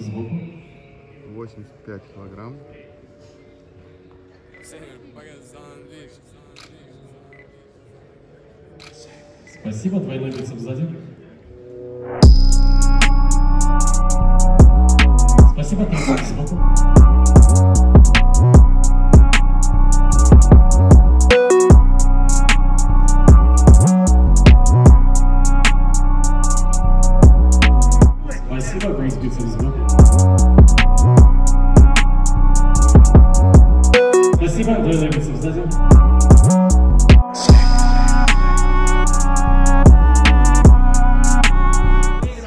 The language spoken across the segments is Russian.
сбоку. 85 килограмм. Спасибо, двойной бицепс сзади. Спасибо, трицепс сбоку. Спасибо, двойной бицепс сзади.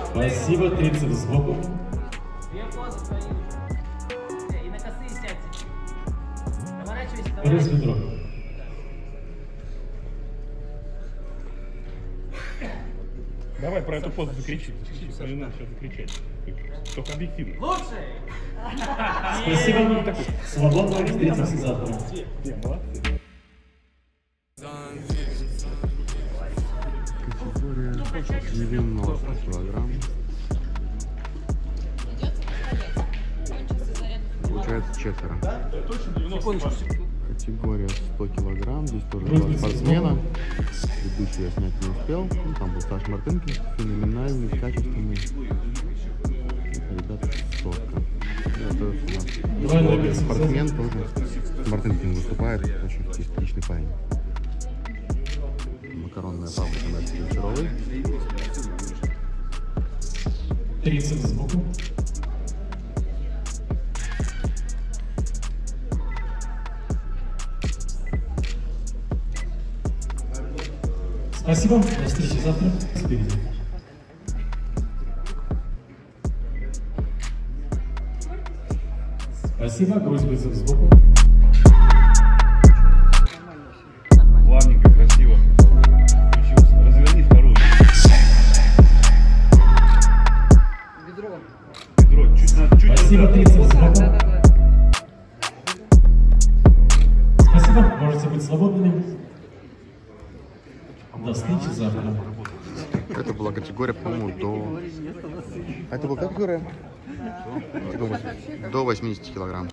Спасибо, трицепс сбоку. Две позы твои. И на косые сядь чуть-чуть. Поворачивайся, Давай про эту позу закричи. Не надо сейчас закричать. Только объективно. Лучше! Спасибо. Свободно встретимся завтра. Молодцы. Категория 90 килограмм. Получается четверо. Категория 100 килограмм. Здесь тоже два спортсмена. Я снять не успел. Ну, там был Саша Мартынкин. Феноменальный, качественный. Ребята, сотка. Это у нас Двойной бицепс. спортсмен тоже. Мартынкин выступает. Очень отличный парень. Макаронная фабрика на Гончаровой. Трицепс сбоку. Спасибо. До встречи завтра. Спереди. Спасибо. Грудь бицепс сбоку. Плавненько, красиво. Разверни вторую. Бедро. Бедро чуть на чуть Спасибо. Трицепс сбоку. Да-да-да. Спасибо. Можете быть свободными. До встречи завтра. Это была категория, по-моему, до... А это была категория? До 80 килограмм.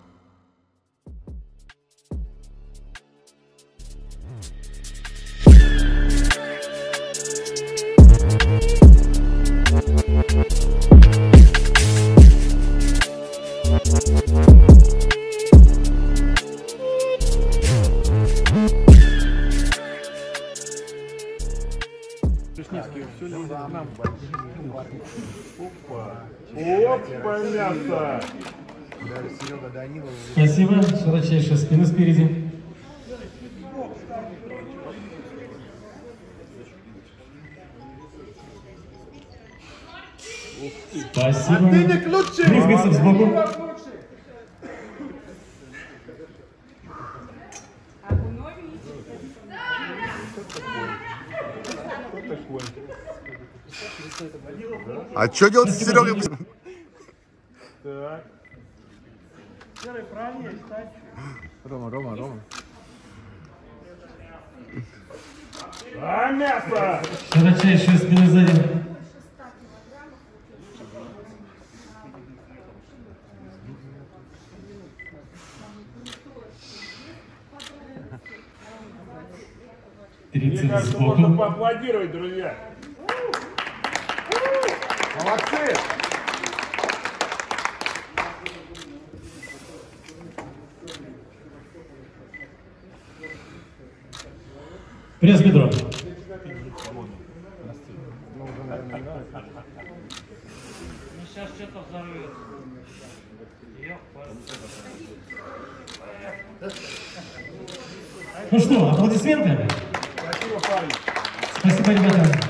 Опа, мясо. Спасибо. Широчайшая спина спереди. Спасибо. Низ бицепс сбоку. А что делать с Серегой? Так. Рома, Рома, Рома. А, мясо! Широчайшая спина сзади. Мне кажется, можно поаплодировать, друзья. Молодцы! Пресс бедро. Ну сейчас что-то взорвет. Ну что, аплодисменты? Спасибо, парень. Спасибо, ребята.